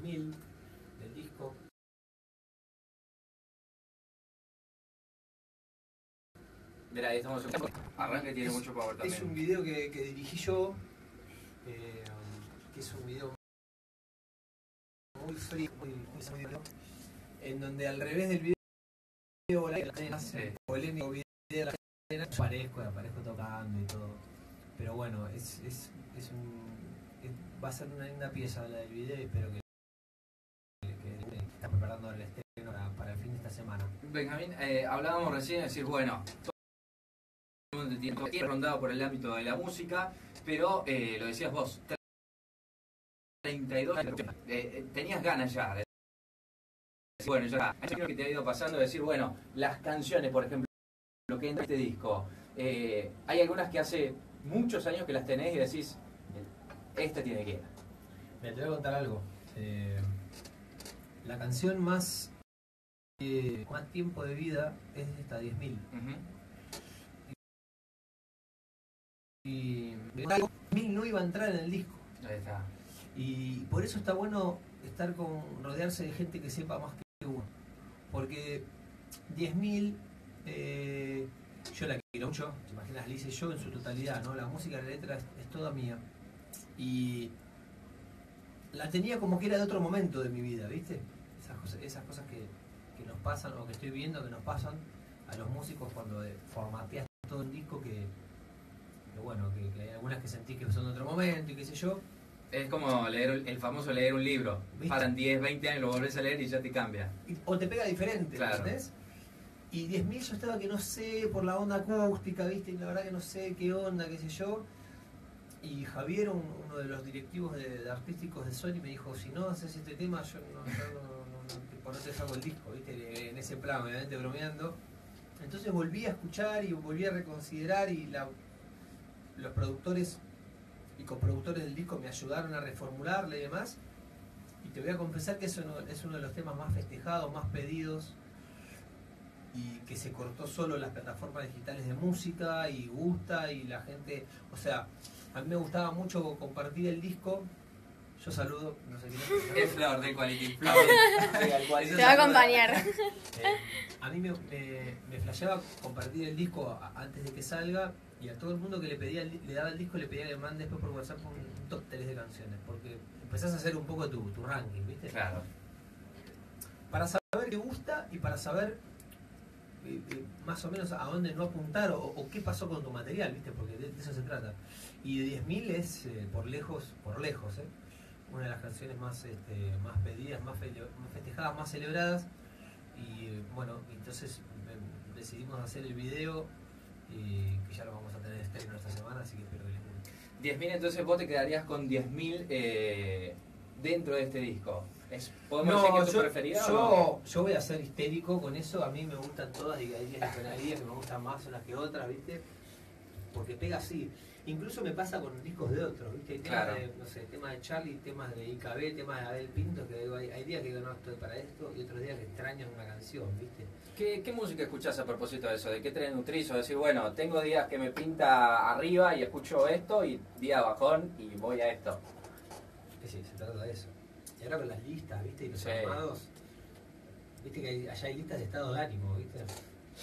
2000 del disco. Estamos Arranque tiene Es- mucho power también. Es un video que, que dirigí yo, eh, que es un video muy frío, muy, muy en donde al revés del video, la Sí. polémico video de la cadena, yo aparezco, aparezco tocando y todo. Pero bueno, es, es, es un, va a ser una linda pieza la del video y espero que, que está preparando el estreno para, para el fin de esta semana. Benjamín, eh, hablábamos recién de decir, bueno, todo el mundo tiene, rondado por el ámbito de la música, pero eh, lo decías vos, 32 años, eh, eh, tenías ganas ya de decir, bueno, ya, hay años que te ha ido pasando de decir, bueno, las canciones, por ejemplo, lo que entra en este disco, eh, hay algunas que hace muchos años que las tenés y decís, esta tiene que ir. Mira, te voy a contar algo. Eh, la canción más eh, más tiempo de vida es esta 10.000. Ujú. Y 10.000 no iba a entrar en el disco. Ahí está. Y por eso está bueno estar con rodearse de gente que sepa más que uno. Porque 10.000 eh, yo la quiero mucho, te imaginas, la hice yo en su totalidad, ¿no? La música, la letra es, es toda mía. Y la tenía como que era de otro momento de mi vida, ¿viste? Esas cosas, esas cosas que, que nos pasan o que estoy viendo que nos pasan a los músicos cuando eh, formateas todo el disco que, que bueno, que, que hay algunas que sentís que son de otro momento y qué sé yo. Es como leer el famoso leer un libro. ¿Viste? Paran 10, 20 años, lo volvés a leer y ya te cambia. O te pega diferente, Claro. ¿entendés? Y 10.000 yo estaba que no sé por la onda acústica, ¿viste? Y la verdad que no sé qué onda, qué sé yo. Y Javier, un- uno de los directivos de, de artísticos de Sony, me dijo, si no haces este tema, yo no, yo no, no- no- no te saco el disco, ¿viste? En ese plan, obviamente bromeando. Entonces volví a escuchar y volví a reconsiderar y los productores y coproductores del disco me ayudaron a reformularle y demás. Y te voy a confesar que es uno, es uno de los temas más festejados, más pedidos y que se cortó solo las plataformas digitales de música y gusta y la gente, o sea, a mí me gustaba mucho compartir el disco. Yo saludo, no sé quién es. Flor de Quality Flor. Sí, al cual- Te va a acompañar. Eh, a mí me, me, me flasheaba compartir el disco antes de que salga y a todo el mundo que le pedía le daba el disco le pedía que mande después por WhatsApp un, un top 3 de canciones porque empezás a hacer un poco tu, tu ranking, ¿viste? Claro. Para saber qué gusta y para saber eh, eh, más o menos a dónde no apuntar o, o qué pasó con tu material, ¿viste? Porque de, de eso se trata. Y de 10.000 es eh, por lejos, por lejos, ¿eh? Una de las canciones más, este, más pedidas, más, más festejadas, más celebradas. Y bueno, entonces eh, decidimos hacer el video y que ya lo vamos a tener estreno esta semana, así que espero que les guste. 10.000, entonces vos te quedarías con 10.000 eh, dentro de este disco. Es, ¿Podemos No, decir que es tu yo, preferida? yo, yo voy a ser histérico con eso. A mí me gustan todas y hay días que me gustan más unas que otras, ¿viste? Porque pega así. Incluso me pasa con discos de otros, ¿viste? Hay temas Claro. de, no sé, temas de Charlie, temas de IKB, temas de Abel Pinto, que digo, hay, hay días que digo, no, estoy para esto, y otros días que extraño una canción, ¿viste? ¿Qué, qué música escuchás a propósito de eso? ¿De qué te nutrís? O decir, bueno, tengo días que me pinta arriba y escucho esto, y día bajón y voy a esto. Sí, se trata de eso. Y ahora con las listas, ¿viste? Y los Sí. armados, ¿viste? Que hay- allá hay listas de estado de ánimo, ¿viste?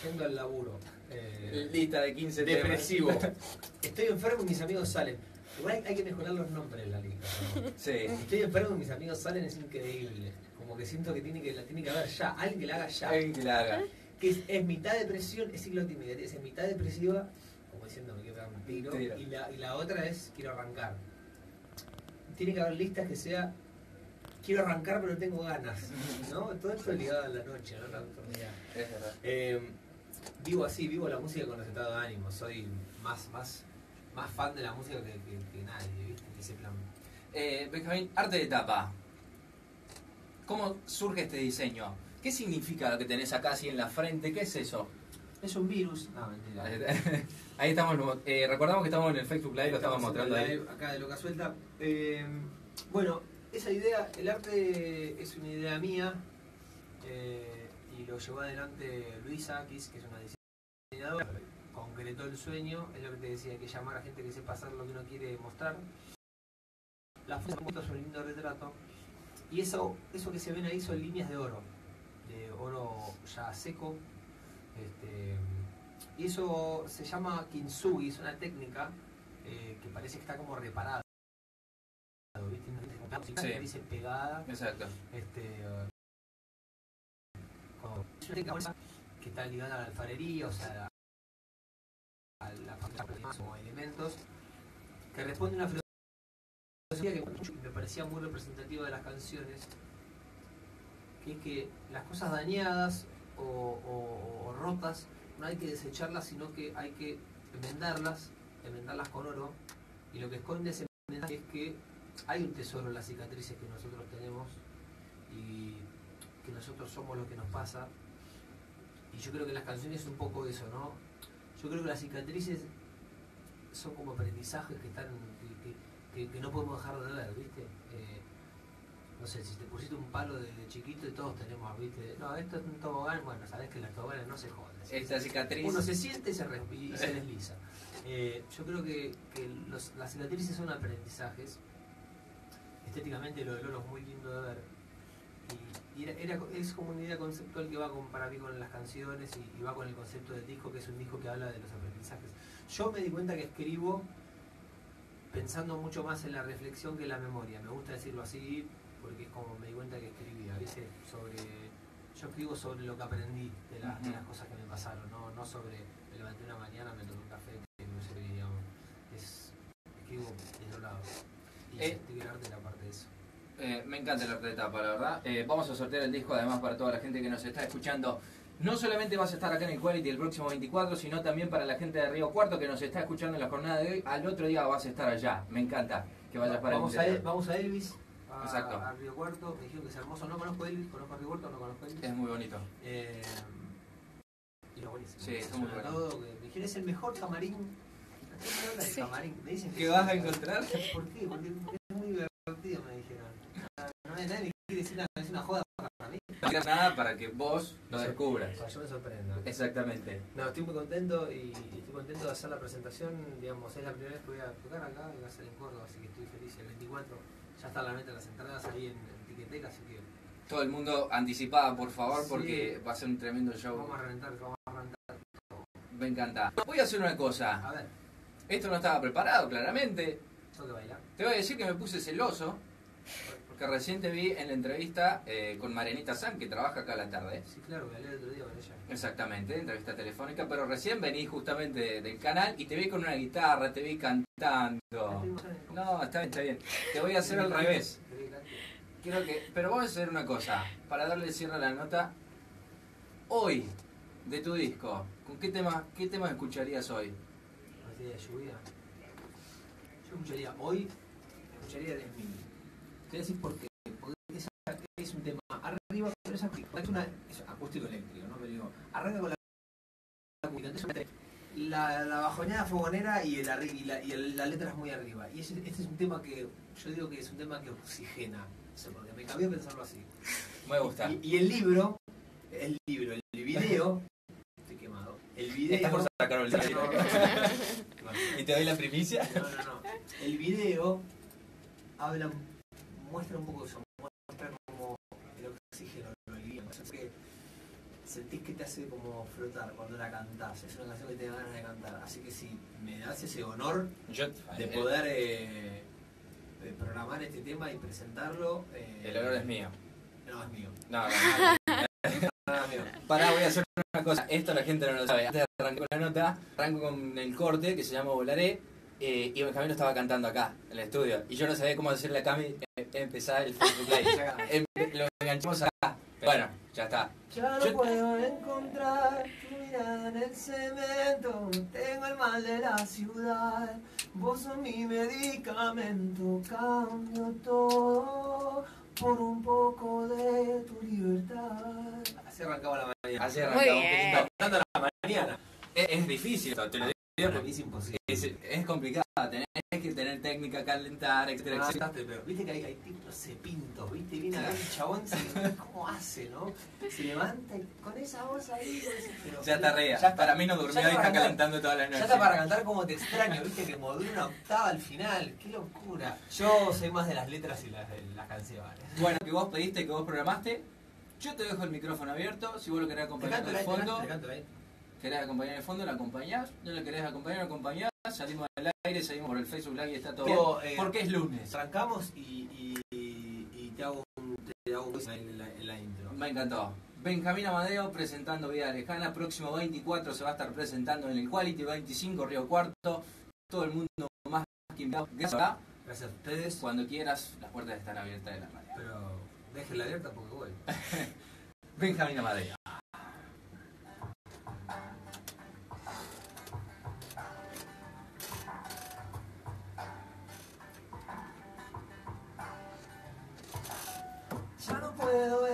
Yendo al laburo. eh, Lista de 15 temas. Depresivo. Estoy enfermo y mis amigos salen. Igual hay, que mejorar los nombres de la lista. ¿no? Sí. Estoy enfermo y mis amigos salen es increíble. Como que siento que tiene que la tiene que haber ya, alguien que la haga ya. Alguien que la haga. Que es, es mitad depresión, es ciclo timidez, es mitad depresiva, como diciendo me quiero pegar un tiro, y la, y la otra es quiero arrancar. Tiene que haber listas que sea quiero arrancar pero tengo ganas, ¿no? Todo esto ligado a la noche, ¿no? La nocturnidad. Es verdad. Eh, vivo así, vivo la música con estado de ánimo. Soy más, más, más fan de la música que, que- que nadie, ¿viste? Que ese plan. Eh, Benjamín, arte de tapa. ¿Cómo surge este diseño? ¿Qué significa lo que tenés acá así en la frente? ¿Qué es eso? Es un virus. No, mentira. Ahí estamos, eh, recordamos que estamos en el Facebook Live, lo estamos mostrando ahí. Acá de Loca Suelta. Eh, bueno, esa idea, el arte es una idea mía eh, y lo llevó adelante Luisa Akis, que es una diseñadora. Concretó el sueño, es lo que te decía, hay que llamar a gente que sepa hacer lo que uno quiere mostrar. La foto es un lindo retrato y eso, eso que se ven ahí son líneas de oro, de oro ya seco. Este, y eso se llama kintsugi, es una técnica eh, que parece que está como reparada. ¿viste? Sí. dice pegada. Exacto. Este, que está ligada a la alfarería, o sea, a la fabricación o elementos, que responde a una filosofía que me parecía muy representativa de las canciones, que es que las cosas dañadas o rotas no hay que desecharlas, sino que hay que enmendarlas, enmendarlas con oro, y lo que esconde ese mensaje es que hay un tesoro en las cicatrices que nosotros tenemos y que nosotros somos lo que nos pasa. Y yo creo que las canciones es un poco eso, ¿no? Yo creo que las cicatrices son como aprendizajes que están que, que- que- que no podemos dejar de ver, ¿viste? Eh, no sé, si te pusiste un palo desde chiquito y todos tenemos, ¿viste? No, esto es un tobogán, bueno, sabes que los toboganes no se joden. Esta cicatriz. Uno se siente y se, y se desliza. Eh, yo creo que, que los- las cicatrices son aprendizajes. Estéticamente lo del oro es muy lindo de ver. Y, y era, era- es como una idea conceptual que va con, para mí con las canciones y, y va con el concepto del disco, que es un disco que habla de los aprendizajes. Yo me di cuenta que escribo pensando mucho más en la reflexión que en la memoria. Me gusta decirlo así porque es como me di cuenta que escribía, ¿viste? Sobre, yo escribo sobre lo que aprendí de, las- de las cosas que me pasaron, no, no sobre me levanté una mañana, me tomé un café que me serví, digamos. Es, escribo de otro lado. Y Eh. el arte era parte de eso. Eh, me encanta el arte de tapa, la verdad. Eh, vamos a sortear el disco además para toda la gente que nos está escuchando. No solamente vas a estar acá en el Quality el próximo 24, sino también para la gente de Río Cuarto que nos está escuchando en la jornada de hoy. Al otro día vas a estar allá. Me encanta que vayas para vamos, el a. El- vamos a Elvis, a, Exacto. a Río Cuarto. Me dijeron que es hermoso. No conozco Elvis, conozco a Río Cuarto, no conozco Elvis. Es muy bonito. Eh, y lo buenísimo. Sí, está muy bueno. todo, que me dijeron es el mejor camarín. ¿Por qué me hablan de Sí. camarín? Me dicen que ¿Qué sí. vas a encontrar? ¿Por qué? Porque es muy divertido, me dijeron. No, nadie es una joda para mí. No digas nada para que vos lo descubras. Para yo me sorprendo. Exactamente. No, estoy muy contento y estoy contento de hacer la presentación. Digamos, es la primera vez que voy a tocar acá y va a ser en Córdoba, así que estoy feliz. El 24 ya está a la venta las entradas ahí en, en Tiqueteca, así que Todo el mundo anticipada, por favor, Sí. porque va a ser un tremendo show. vamos a reventar, vamos a reventar. Me encanta. Voy a hacer una cosa. A ver, Esto no estaba preparado, claramente. tengo que bailar. Te voy a decir que me puse celoso porque recién te vi en la entrevista eh, con Marianita San, que trabaja acá a la tarde. Sí, claro, hablé el otro día con ella. Exactamente, entrevista telefónica, pero recién vení justamente de- del canal y te vi con una guitarra, te vi cantando. No, está bien, está bien. Te voy a hacer al revés. Quiero que, pero vamos a hacer una cosa, para darle cierre a la nota. Hoy, de tu disco, ¿con qué tema, qué tema escucharías hoy? De lluvia. Yo escucharía hoy, escucharía de mí. Te voy a decir por qué. Porque es, es un tema arriba, pero es acústico. Es, una, es acústico eléctrico, ¿no? Pero digo, arranca con la la, la bajoneada fogonera y, el, y, la, y el- la letra es muy arriba. Y ese- este es un tema que, yo digo que es un tema que oxigena. No sé por qué, me cambió pensarlo así. Me gusta. Y, y el libro, el libro, el video, estoy quemado. El video. Estás por sacar el No, libro. no, no. ¿Y te doy la primicia? No, no, no. El video habla, muestra un poco eso, muestra como el oxígeno, lo alivia. Es que sentís que te hace como flotar cuando la cantás. Es una canción que te da ganas de cantar. Así que si me das ese honor Yo, de poder eh, de programar este tema y presentarlo. eh, El honor es mío. No, es mío. No, no, No, mío. Pará, voy a hacer una cosa. Esto la gente no lo sabe. Antes de arrancar con la nota, arranco con el corte que se llama Volaré. Eh, y Benjamín lo estaba cantando acá, en el estudio. Y yo no sabía cómo decirle a Cami eh, empezar el Facebook Play. Em- lo enganchamos acá. Bueno, ya está. Ya no Yo- puedo encontrar tu mirada en el cemento. Tengo el mal de la ciudad. Vos sos mi medicamento. Cambio todo por un poco de tu libertad. Así arrancaba la mañana. Así Muy arrancamos un bien. la mañana. Es, es difícil, te lo Es imposible. Es, es complicado. Tenés que tener técnica, calentar, etcétera, Ah, etcétera. pero viste que hay, hay tipos, no sé, pintos, viste, viene a ver el chabón, se, ¿cómo hace, no? Se levanta y con esa voz ahí. Pero, Ya está rea. ya está- Para mí no durmió y está cantar. calentando toda la noche. Ya está para cantar como te extraño, viste que modula una octava al final, qué locura. Yo soy más de las letras y las, de las canciones. Bueno, que vos pediste, que vos programaste. Yo te dejo el micrófono abierto. Si vos lo querés Te acompañar canto en la el fondo, te canto. Querés acompañar en el fondo, la acompañás. No la querés acompañar, la acompañás. Salimos al aire, seguimos por el Facebook Live y está todo eh, Porque es lunes. Trancamos y, y, y- y te hago un, te hago un en la, en la intro. Me encantó. Benjamín Amadeo presentando Vida Lejana. Próximo 24 se va a estar presentando en el Quality 25 Río Cuarto. Todo el mundo más que invitado. Gracias. ¿verdad? Gracias a ustedes, Cuando quieras, las puertas están abiertas de la radio. pero déjenla abierta porque voy. Benjamín Amadeo. Oh.